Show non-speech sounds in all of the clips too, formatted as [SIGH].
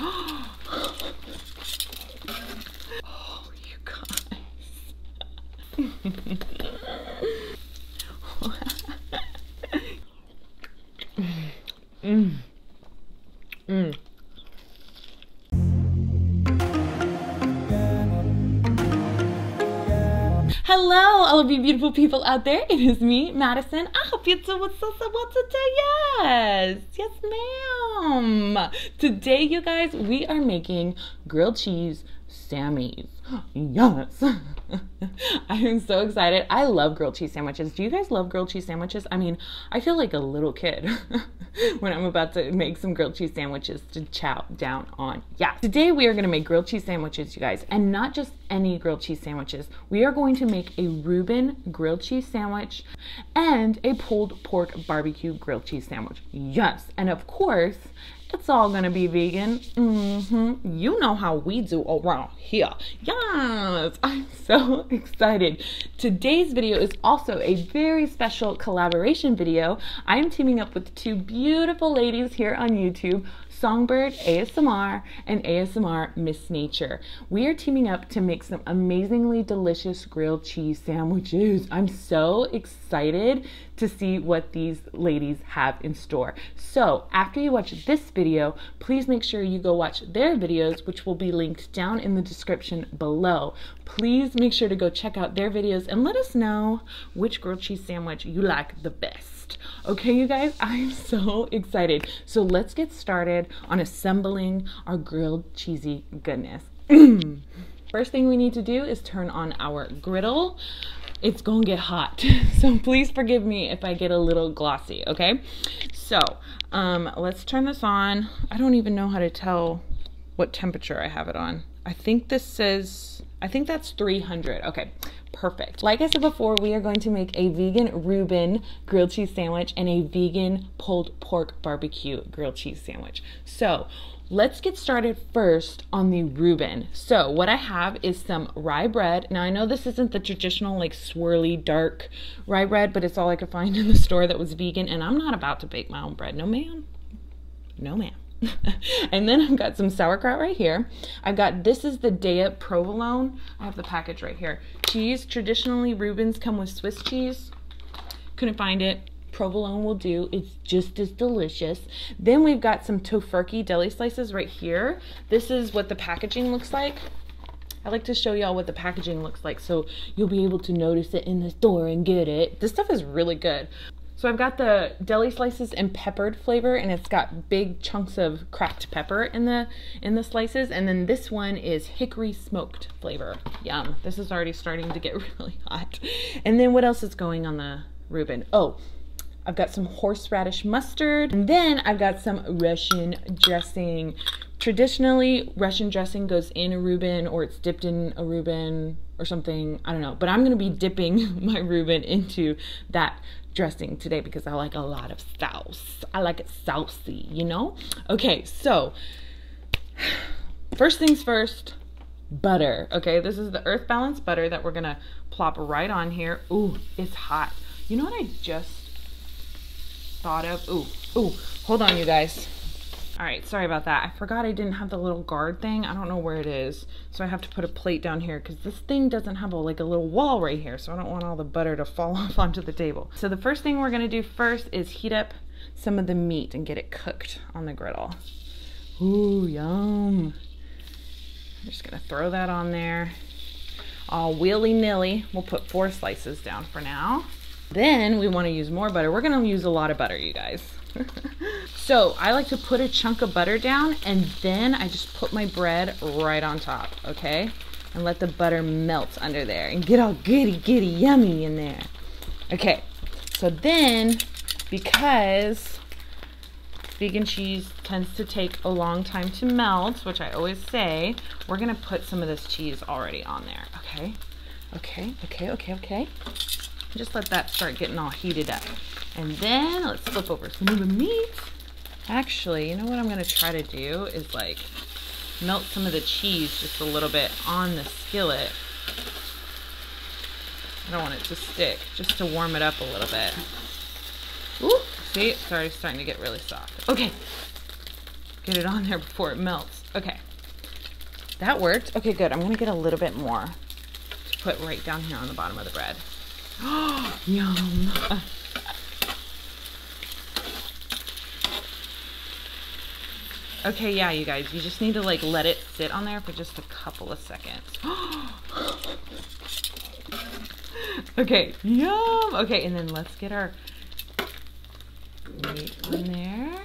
[GASPS] oh, you guys. [LAUGHS] all of you beautiful people out there. It is me, Madison. I hope you're doing so, so well today. Yes, yes, ma'am. Today, you guys, we are making grilled cheese Sammy's. Yes. I am so excited. I love grilled cheese sandwiches. Do you guys love grilled cheese sandwiches? I mean, I feel like a little kid [LAUGHS] when I'm about to make some grilled cheese sandwiches to chow down on. Yeah. Today we are going to make grilled cheese sandwiches, you guys, and not just any grilled cheese sandwiches. We are going to make a Reuben grilled cheese sandwich and a pulled pork barbecue grilled cheese sandwich. Yes. And of course, it's all gonna be vegan. Mm-hmm. You know how we do around here. Yes, [LAUGHS] I'm so excited. Today's video is also a very special collaboration video. I am teaming up with two beautiful ladies here on YouTube Songbird ASMR and ASMR Miss Nature. We are teaming up to make some amazingly delicious grilled cheese sandwiches. I'm so excited to see what these ladies have in store. So after you watch this video, please make sure you go watch their videos, which will be linked down in the description below. Please make sure to go check out their videos and let us know which grilled cheese sandwich you like the best. Okay, you guys, [LAUGHS] I'm so excited. So let's get started on assembling our grilled cheesy goodness. [CLEARS THROAT] First thing we need to do is turn on our griddle. It's gonna get hot, [LAUGHS] so please forgive me if I get a little glossy, okay? So, um, let's turn this on. I don't even know how to tell what temperature I have it on. I think this says, I think that's 300. Okay, perfect. Like I said before, we are going to make a vegan Reuben grilled cheese sandwich and a vegan pulled pork barbecue grilled cheese sandwich. So let's get started first on the Reuben. So what I have is some rye bread. Now I know this isn't the traditional like swirly dark rye bread, but it's all I could find [LAUGHS] in the store that was vegan and I'm not about to bake my own bread. No ma'am. No ma'am. [LAUGHS] and then I've got some sauerkraut right here. I've got, this is the Daiya provolone. I have the package right here. Cheese, traditionally Reubens come with Swiss cheese. Couldn't find it. Provolone will do. It's just as delicious. Then we've got some Tofurky deli slices right here. This is what the packaging looks like. I like to show y'all what the packaging looks like so you'll be able to notice it in the store and get it. This stuff is really good. So I've got the deli slices and peppered flavor and it's got big chunks of cracked pepper in the in the slices and then this one is hickory smoked flavor. Yum. This is already starting to get [LAUGHS] really hot. And then what else is going on the Reuben? Oh, I've got some horseradish mustard and then I've got some Russian dressing. Traditionally, Russian dressing goes in a Reuben or it's dipped in a Reuben or something. I don't know. But I'm going to be dipping [LAUGHS] my Reuben into that dressing today because I like a lot of sauce. I like it saucy, you know? Okay, so first things first, butter. Okay, this is the Earth Balance butter that we're gonna plop right on here. Ooh, it's hot. You know what I just thought of? Ooh, ooh, hold on you guys. All right, sorry about that. I forgot I didn't have the little guard thing. I don't know where it is. So I have to put a plate down here because this thing doesn't have a, like a little wall right here. So I don't want all the butter to fall [LAUGHS] off onto the table. So the first thing we're gonna do first is heat up some of the meat and get it cooked on the griddle. Ooh, yum. I'm just gonna throw that on there. All willy-nilly. We'll put four slices down for now. Then we wanna use more butter. We're gonna use a lot of butter, you guys. So I like to put a chunk of butter down and then I just put my bread right on top, okay? And let the butter melt under there and get all goody, goody, yummy in there. Okay, so then because vegan cheese tends to take a long time to melt, which I always say, we're gonna put some of this cheese already on there, okay? Okay, okay, okay, okay. Just let that start getting all heated up. And then let's flip over some of the meat. Actually, you know what I'm gonna try to do is like melt some of the cheese just a little bit on the skillet. I don't want it to stick, just to warm it up a little bit. Ooh, see, it's already starting to get really soft. Okay, get it on there before it melts. Okay. That worked. Okay, good. I'm gonna get a little bit more to put right down here on the bottom of the bread. [GASPS] Yum. [LAUGHS] Okay, yeah, you guys, you just need to like let it sit on there for just a couple of seconds. [GASPS] okay, yum. Okay, and then let's get our meat on there.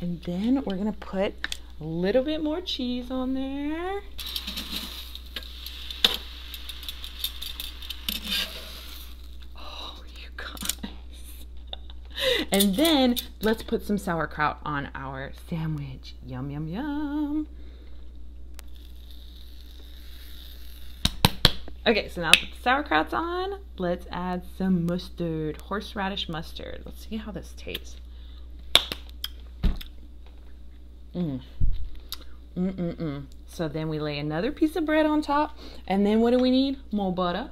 And then we're gonna put a little bit more cheese on there. Oh, you guys. [LAUGHS] and then let's put some sauerkraut on our sandwich. Yum, yum, yum. Okay, so now that the sauerkraut's on, let's add some mustard, horseradish mustard. Let's see how this tastes. Mmm. Mm-mm-mm. So then we lay another piece of bread on top. And then what do we need? More butter.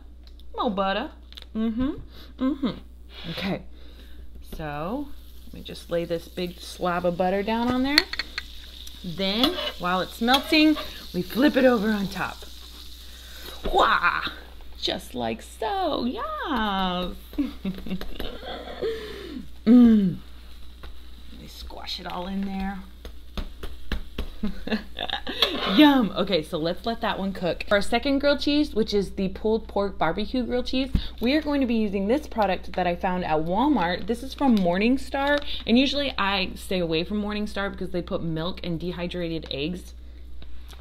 More butter. Mm-hmm. Mm-hmm. Okay. So let me just lay this big slab of butter down on there. Then, while it's melting, we flip it over on top. Wah! Just like so, mmm. [LAUGHS] Let me squash it all in there. [LAUGHS] Yum. Okay, so let's let that one cook. For our second grilled cheese, which is the pulled pork barbecue grilled cheese, we are going to be using this product that I found at Walmart. This is from Morningstar, and usually I stay away from Morningstar because they put milk and dehydrated eggs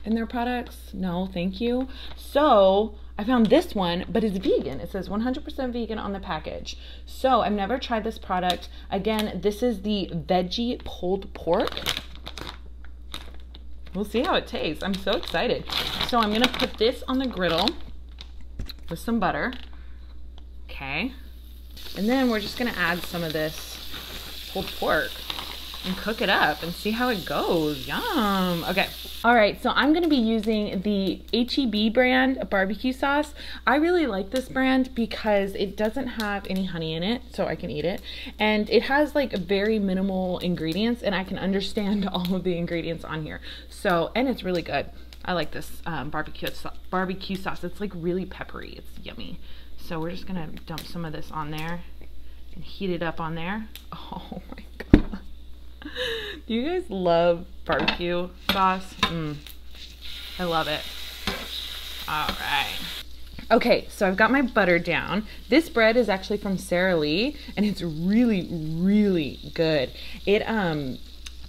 in their products. No, thank you. So I found this one, but it's vegan. It says 100% vegan on the package. So I've never tried this product. Again, this is the veggie pulled pork. We'll see how it tastes. I'm so excited. So I'm gonna put this on the griddle with some butter. Okay. And then we're just gonna add some of this pulled pork and cook it up and see how it goes. Yum. Okay. All right, so I'm gonna be using the HEB brand barbecue sauce. I really like this brand because it doesn't have any honey in it, so I can eat it. And it has like very minimal ingredients and I can understand [LAUGHS] all of the ingredients on here. So, and it's really good. I like this um, barbecue, barbecue sauce. It's like really peppery, it's yummy. So we're just gonna dump some of this on there and heat it up on there. [LAUGHS] Oh my. [LAUGHS] Do you guys love barbecue sauce? Mm. I love it. All right. Okay, so I've got my butter down. This bread is actually from Sara Lee, and it's really, really good. It um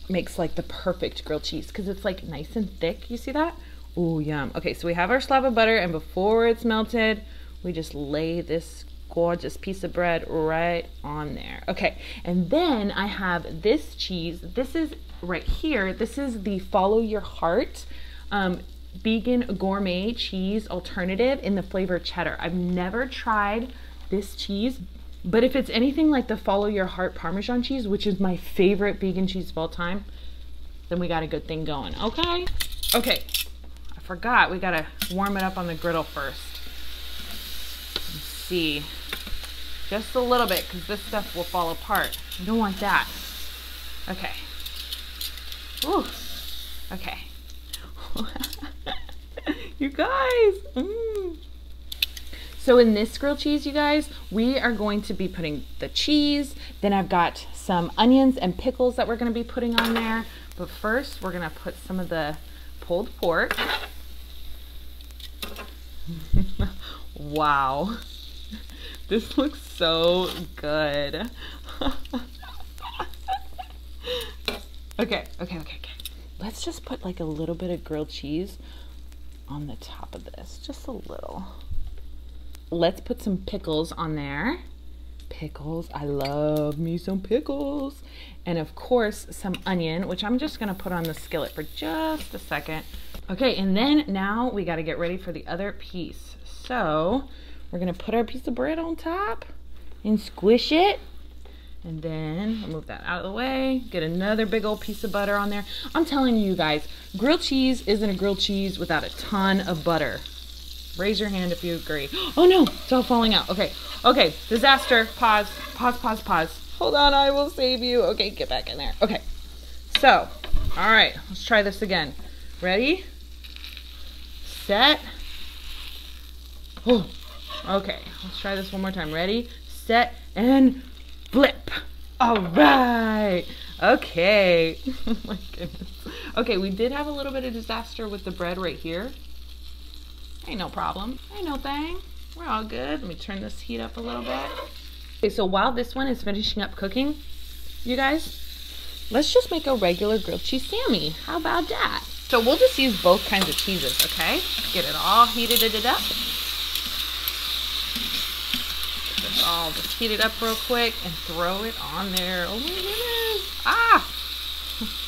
makes like the perfect grilled cheese because it's like nice and thick. You see that? Oh, yum. Okay, so we have our slab of butter, and before it's melted, we just lay this gorgeous piece of bread right on there. Okay, and then I have this cheese. This is right here. This is the Follow Your Heart um, vegan gourmet cheese alternative in the flavor cheddar. I've never tried this cheese, but if it's anything like the Follow Your Heart Parmesan cheese, which is my favorite vegan cheese of all time, then we got a good thing going. Okay? Okay. I forgot. We got to warm it up on the griddle first. See. Just a little bit because this stuff will fall apart. You don't want that. Okay. Ooh. Okay. [LAUGHS] you guys. Mm. So in this grilled cheese, you guys, we are going to be putting the cheese. Then I've got some onions and pickles that we're going to be putting on there. But first, we're going to put some of the pulled pork. [LAUGHS] wow. This looks so good. okay, okay, okay, okay. Let's just put like a little bit of grilled cheese on the top of this, just a little. Let's put some pickles on there. Pickles, I love me some pickles. And of course, some onion, which I'm just gonna put on the skillet for just a second. Okay, and then now we gotta get ready for the other piece. So we're gonna put our piece of bread on top and squish it. And then I'll move that out of the way. Get another big old piece of butter on there. I'm telling you guys, grilled cheese isn't a grilled cheese without a ton of butter. Raise your hand if you agree. [GASPS] Oh no, it's all falling out. Okay, okay, disaster. Pause, pause, pause, pause. Hold on, I will save you. Okay, get back in there. Okay, so, all right, let's try this again. Ready? Set. Oh, okay, let's try this one more time. Ready, set, and flip. All right. Okay. [LAUGHS] oh my goodness. Okay, we did have a little bit of disaster with the bread right here. Ain't no problem. Ain't no thing. We're all good. Let me turn this heat up a little bit. Okay, so while this one is finishing up cooking, you guys, let's just make a regular grilled cheese Sammy. How about that? So we'll just use both kinds of cheeses, okay? Get it all heated it up. All just heat it up real quick and throw it on there. Oh my goodness. Ah! [LAUGHS]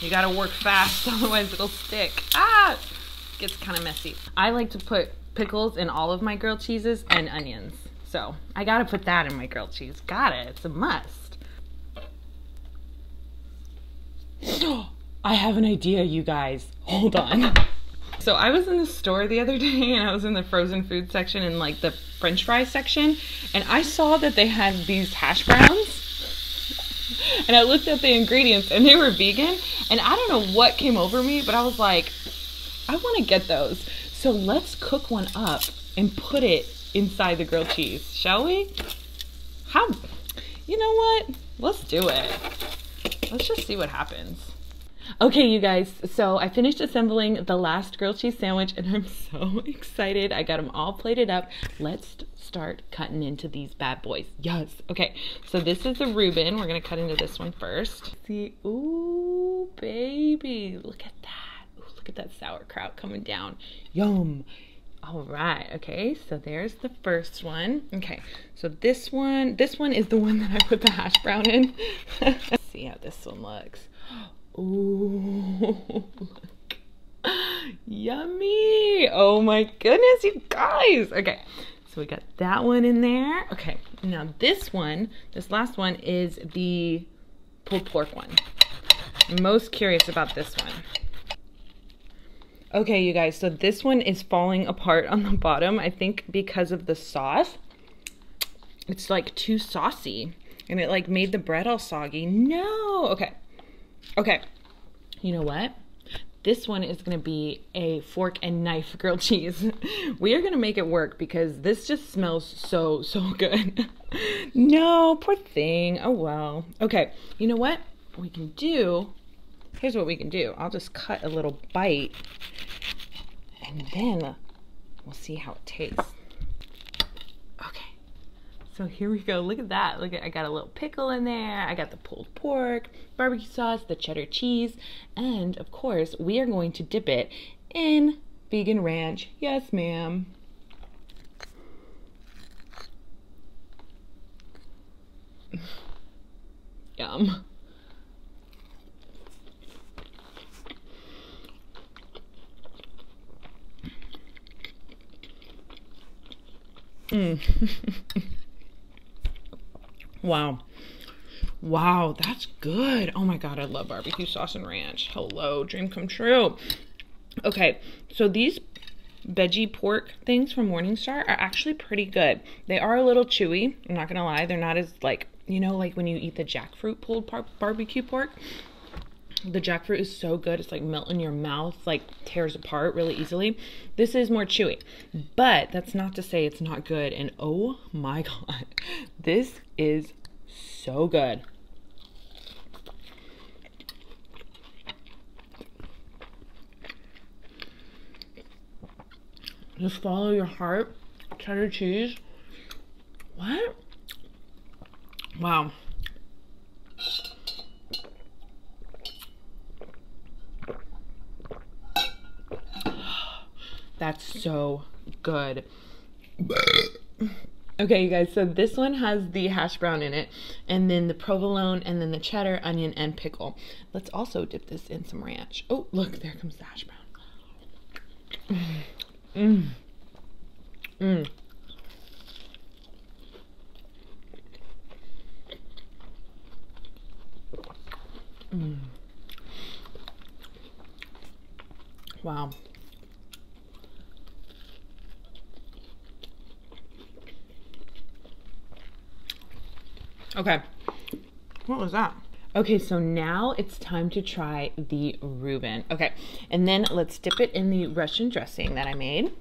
You gotta work fast, [LAUGHS] otherwise it'll stick. Ah! It Gets kind of messy. I like to put pickles in all of my grilled cheeses and onions. So I gotta put that in my grilled cheese. Got it, it's a must. [GASPS] I have an idea, you guys. Hold on. So I was in the store the other [LAUGHS] day and I was in the frozen food section in like the french fry section and I saw that they had these hash browns and I looked at the ingredients and they were vegan. And I don't know what came over me, but I was like, I want to get those. So let's cook one up and put it inside the grilled cheese, shall we? How, you know what? Let's do it. Let's just see what happens. Okay, you guys, so I finished assembling the last grilled cheese sandwich and I'm [LAUGHS] so excited. I got them all plated up. Let's start cutting into these bad boys. Yes. Okay, so this is the Reuben. We're gonna cut into this one first. See, ooh, baby, look at that. Ooh, look at that sauerkraut coming down. Yum. All right, okay, so there's the first one. Okay, so this one, this one is the one that I put the hash brown in. [LAUGHS] Let's see how this one looks. Ooh, [LAUGHS] Yummy. Oh my goodness, you guys. Okay, so we got that one in there. Okay, now this one, this last one is the pulled pork one. I'm most curious about this one. Okay, you guys, so this one is falling apart on the bottom, I think because of the sauce. It's like too saucy and it like made the bread all soggy. No, okay. Okay, you know what? This one is gonna be a fork and knife [LAUGHS] grilled cheese. we are gonna make it work because this just smells so, so good. [LAUGHS] no, poor thing. Oh well. Okay, you know what we can do? Here's what we can do. I'll just cut a little bite and then we'll see how it tastes. So here we go. Look at that. Look at I got a little pickle in there. I got the pulled pork, barbecue sauce, the cheddar cheese, and of course, we are going to dip it in vegan ranch. Yes, ma'am. [LAUGHS] Yum. Mmm. [LAUGHS] Wow. Wow, that's good. Oh my God, I love barbecue sauce and ranch. Hello, dream come true. Okay, so these veggie pork things from Morningstar are actually pretty good. They are a little chewy. I'm not gonna lie. They're not as like, you know, like when you eat the jackfruit pulled barbecue pork. The jackfruit is so good. It's like melt in your mouth, like tears apart really easily. This is more chewy, but that's not to say it's not good. And oh my [LAUGHS] God, this is so good. Just follow your heart. Cheddar cheese. What? Wow. That's so good. Okay, you guys, so this one has the hash brown in it, and then the provolone, and then the cheddar, onion, and pickle. Let's also dip this in some ranch. Oh, look, there comes the hash brown. Mmm. Mmm. Mmm. Wow. Okay. What was that? Okay, so now it's time to try the Reuben. Okay, and then let's dip it in the Russian dressing that I made.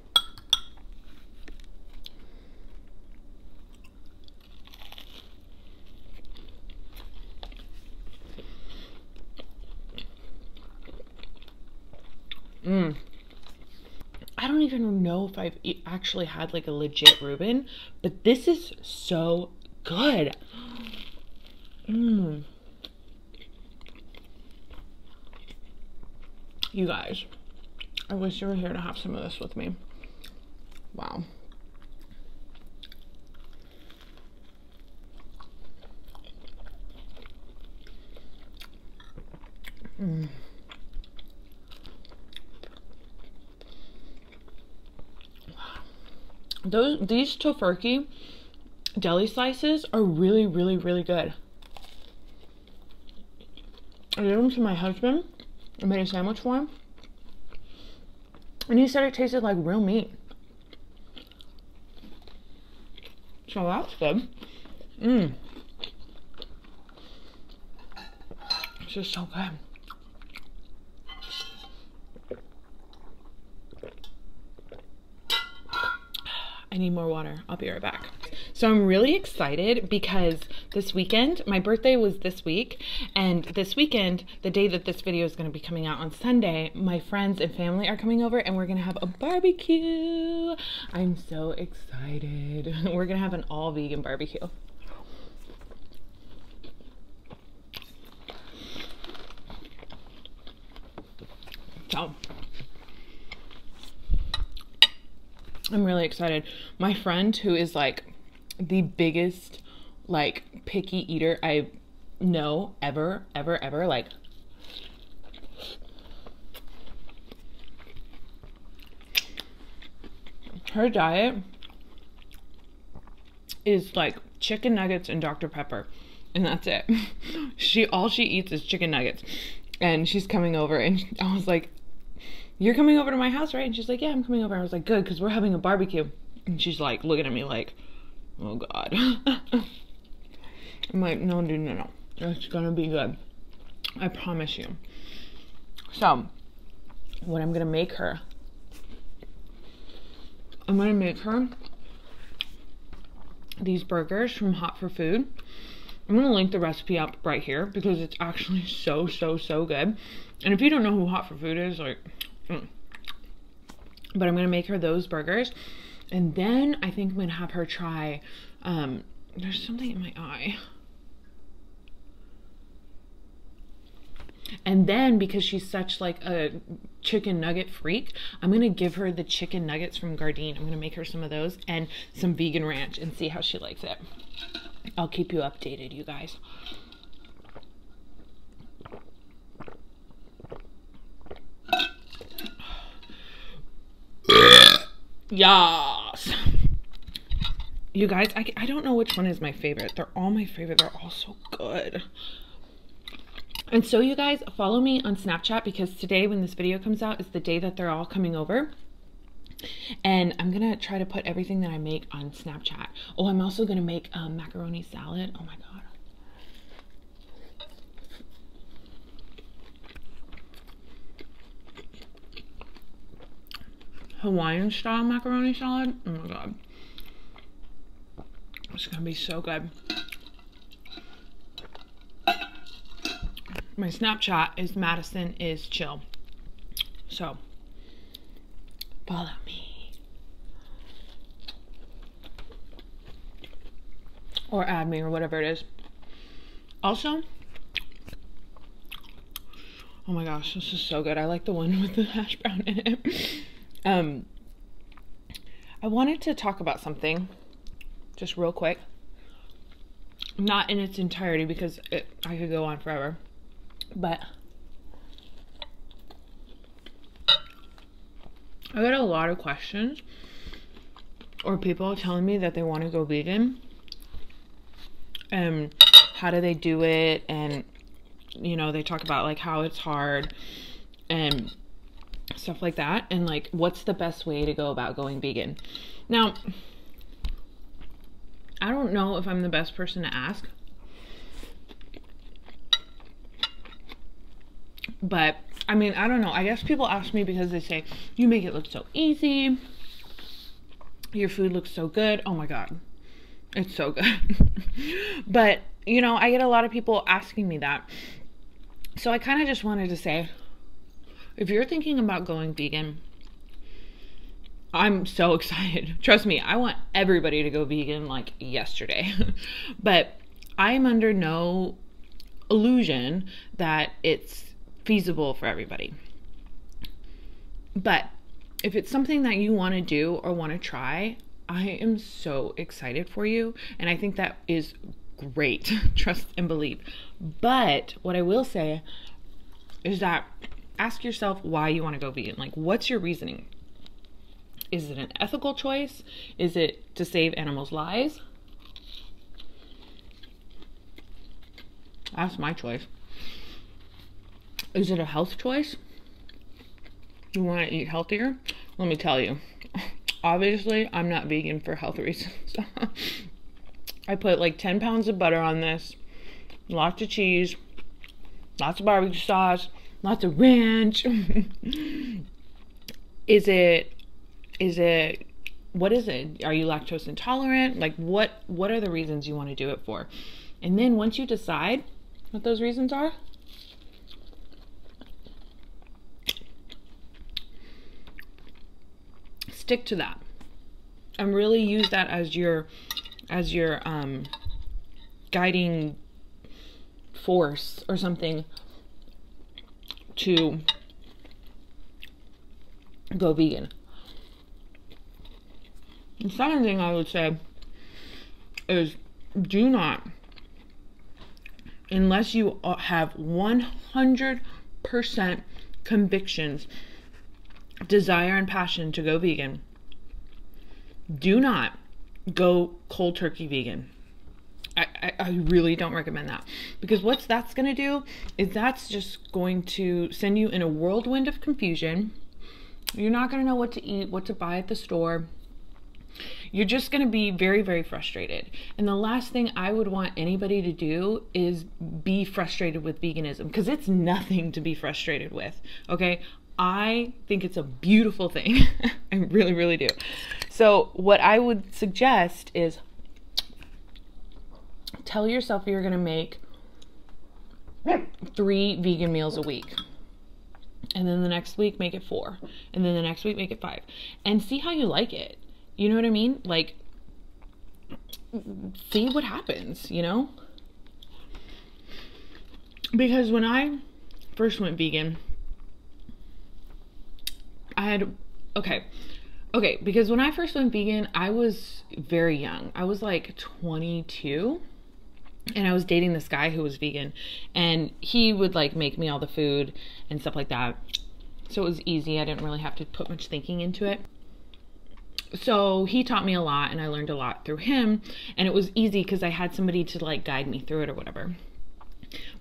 Mmm. I don't even know if I've actually had like a legit Reuben, but this is so good. Mmm. You guys, I wish you were here to have some of this with me. Wow. Mm. Those these Tofurky deli slices are really, really, really good. I gave them to my husband I made a sandwich for him. And he said it tasted like real meat. So that's good. Mmm. It's just so good. I need more water. I'll be right back. So I'm really excited because this weekend, my birthday was this week, and this weekend, the day that this video is going to be coming out on Sunday, my friends and family are coming over and we're going to have a barbecue. I'm so excited. [LAUGHS] We're going to have an all vegan barbecue. So, I'm really excited. My friend who is like the biggest like picky eater I know ever, ever, ever. Like, her diet is like chicken nuggets and Dr. Pepper, and that's it. [LAUGHS] she all she eats is chicken nuggets, and she's coming over, and [LAUGHS] I was like, "You're coming over to my house, right?" And she's like, "Yeah, I'm coming over." I was like, "Good, because we're having a barbecue." And she's like looking at me like, Oh god. [LAUGHS] I'm like, no, dude, no, no. It's gonna be good. I promise you. So, what I'm gonna make her, I'm gonna make her these burgers from Hot for Food. I'm gonna link the recipe up right here because it's actually [LAUGHS] so, so, so good. And if you don't know who Hot for Food is, like, mm. but I'm gonna make her those burgers and then I think I'm gonna have her try. Um, there's something in my eye. And then because she's such like a chicken nugget freak, I'm gonna give her the chicken nuggets from Gardein. I'm gonna make her some of those and some vegan ranch and see how she likes it. I'll keep you updated, you guys. Yes. You guys, I, I don't know which one is my favorite. They're all my favorite. They're all so good. And so you guys, follow me on Snapchat because today when this video comes out is the day that they're all coming over. And I'm going to try to put everything that I make on Snapchat. Oh, I'm also going to make um, macaroni salad. Oh my God. Hawaiian style macaroni salad. Oh my god. It's gonna be so good. My Snapchat is Madison is chill. So follow me. Or add me or whatever it is. Also, oh my gosh, this is so good. I like the one [LAUGHS] with the hash brown in it. Um, I wanted to talk about something just real quick. Not in its entirety because it, I could go on forever. But I got a lot of questions or people telling me that they want to go vegan. And how do they do it? And, you know, they talk about like how it's hard and stuff like that, and like what's the best way to go about going vegan. Now, I don't know if I'm the best person to ask, but I mean, I don't know. I guess people ask me because they say, you make it look so easy. Your food looks so good. Oh my God. It's so good. [LAUGHS] but, you know, I get a lot of people asking me that. So I kind of just wanted to say if you're thinking about going vegan, I'm so [LAUGHS] excited. Trust me, I want everybody to go vegan like yesterday. [LAUGHS] but I'm under no illusion that it's feasible for everybody. But if it's something that you want to do or want to try, I am so excited for you. And I think that is great. [LAUGHS] Trust and believe. But what I will say is that ask yourself why you want to go vegan. Like, what's your reasoning? Is it an ethical choice? Is it to save animals' lives? That's my choice. Is it a health choice? You want to eat healthier? Let me tell you. Obviously, I'm not vegan for health [LAUGHS] reasons. I put like 10 pounds of butter on this, lots of cheese, lots of barbecue sauce, lots of ranch. [LAUGHS] is it is it what is it? Are you lactose intolerant? Like what what are the reasons you want to do it for? And then once you decide what those reasons are, stick to that and really use that as your as your um guiding force or something to go vegan. The second thing I would say is do not, unless you have 100% convictions desire and passion to go vegan, do not go cold turkey vegan. I, I, really don't recommend that because what's that's going to do is that's just going to send you in a whirlwind of confusion. You're not going to know what to eat, what to buy at the store. You're just going to be very, very frustrated. And the last thing I would want anybody to do is be frustrated with veganism because it's nothing to be frustrated with. Okay. I think it's a beautiful thing. [LAUGHS] I really, really do. So, what I would suggest is tell yourself you're going to make three vegan meals a week. And then the next week, make it four. And then the next week, make it five. And see how you like it. You know what I mean? Like, see what happens, you know? Because when I first went vegan, I had okay. Okay, because when I first went vegan, I was very young. I was like 22 and I was dating this guy who was vegan and he would like make me all the food and stuff like that. So it was easy. I didn't really have to put much thinking into it. So he taught me a lot and I learned a lot through him and it was easy cuz I had somebody to like guide me through it or whatever.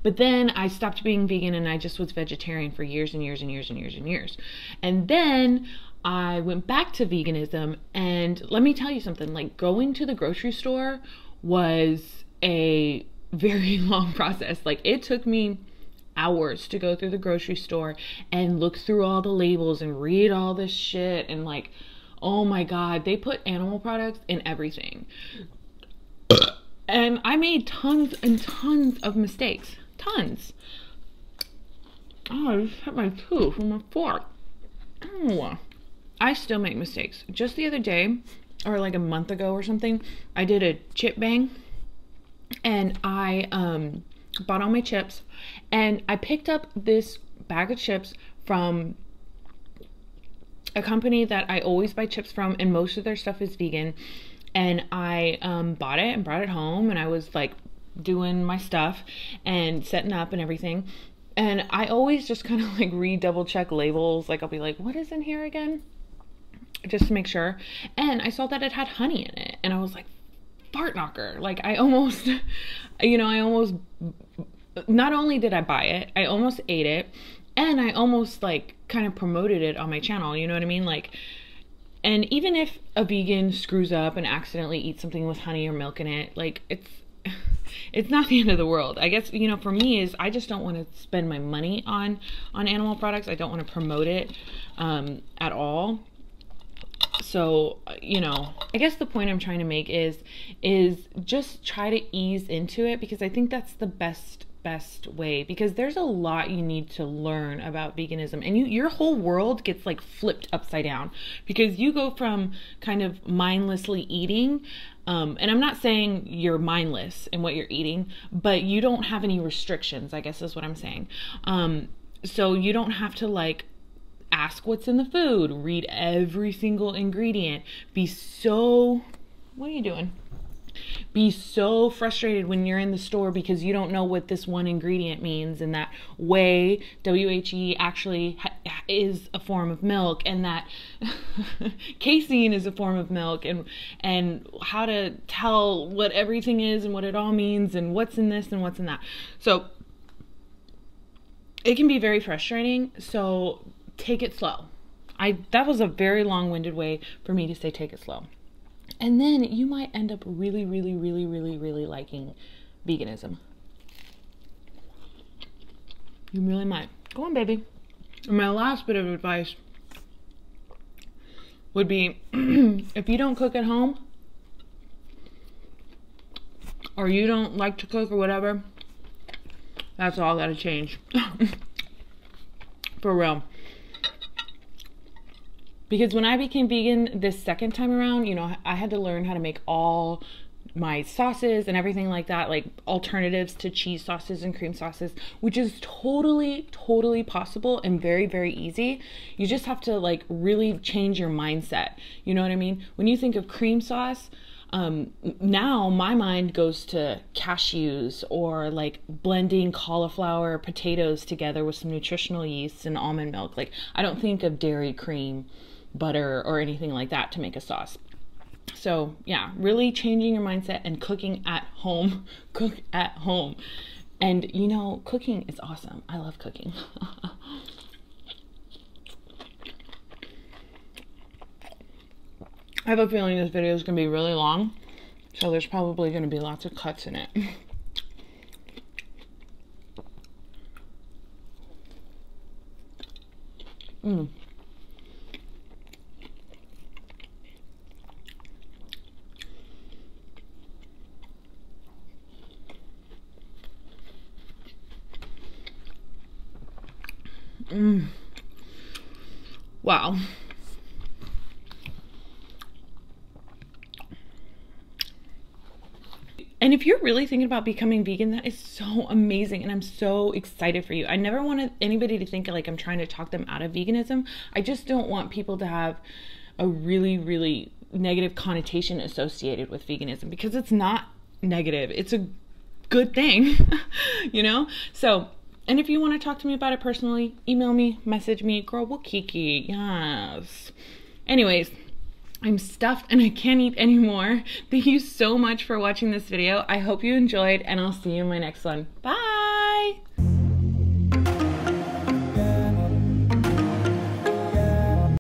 But then I stopped being vegan and I just was vegetarian for years and years and years and years and years. And then I went back to veganism and let me tell you something like going to the grocery store was a very [LAUGHS] long process. Like it took me hours to go through the grocery store and look through all the labels and read all this shit and like oh my god, they put animal products in everything. And I made tons and tons of mistakes. Tons. Oh, I just hit my tooth with my fork. Oh. I still make mistakes. Just the other day, or like a month ago or something, I did a chip bang and I um, bought all my chips and I picked up this bag of chips from a company that I always buy chips from, and most of their stuff is vegan and I um, bought it and brought it home, and I was like doing my stuff and setting up and everything. And I always just kind of [LAUGHS] like re double check labels. Like, I'll be like, what is in here again? Just to make sure. And I saw that it had honey in it. And I was like, fart knocker. Like, I almost, [LAUGHS] you know, I almost, not only did I buy it, I almost ate it. and I almost like kind of promoted it on my channel. You know what I mean? Like, and even if a vegan screws up and accidentally eats something with honey or milk in it, like it's [LAUGHS] it's not the end of the world. I guess you know for me is I just don't want to spend my money on on animal products. I don't want to promote it um, at all. So you know, I guess the point I'm trying to make is is just try to ease into it because I think that's the best best way because there's a lot you need to learn about veganism and you your whole world gets like flipped upside down because you go from kind of mindlessly eating um, and I'm not saying you're mindless in what you're eating, but you don't have any restrictions, I guess is what I'm saying. Um, so you don't have to like ask what's in the food, read every single ingredient, be so. What are you doing? be so frustrated when you're in the store because you don't know what this one ingredient means and that whey whe actually is a form of milk and that [LAUGHS] casein is a form of milk and and how to tell what everything is and what it all means and what's in this and what's in that so it can be very frustrating so take it slow I that was a very long-winded way for me to say take it slow. And then you might end up really, really, really, really, really liking veganism. You really might. Go on, baby. And my last bit of advice would be [CLEARS THROAT] if you don't cook at home or you don't like to cook or whatever, that's all gotta change. [LAUGHS] For real because when I became vegan this second time around, you know, I had to learn how to make all my sauces and everything like that, like alternatives to cheese sauces and cream sauces, which is totally, totally possible and very, very easy. You just have to like really change your mindset. You know what I mean? When you think of cream sauce, um, now my mind goes to cashews or like blending cauliflower potatoes together with some nutritional yeast and almond milk. Like I don't think of dairy cream butter or anything like that to make a sauce. So, yeah, really changing your mindset and cooking at home. [LAUGHS] Cook at home. And you know, cooking is awesome. I love cooking. [LAUGHS] I have a feeling this video is going to be really long, so there's probably going to be lots of cuts in it. Mmm. [LAUGHS] Mm. Wow. And if you're really thinking about becoming vegan, that is so amazing. And I'm so excited for you. I never want anybody to think like I'm trying to talk them out of veganism. I just don't want people to have a really, really negative connotation associated with veganism because it's not negative. It's a good thing, [LAUGHS] you know? So and if you want to talk to me about it personally, email me, message me, girl, we'll kiki. Yes. Anyways, I'm stuffed and I can't eat anymore. [LAUGHS] Thank you so much for watching this video. I hope you enjoyed and I'll see you in my next one. Bye.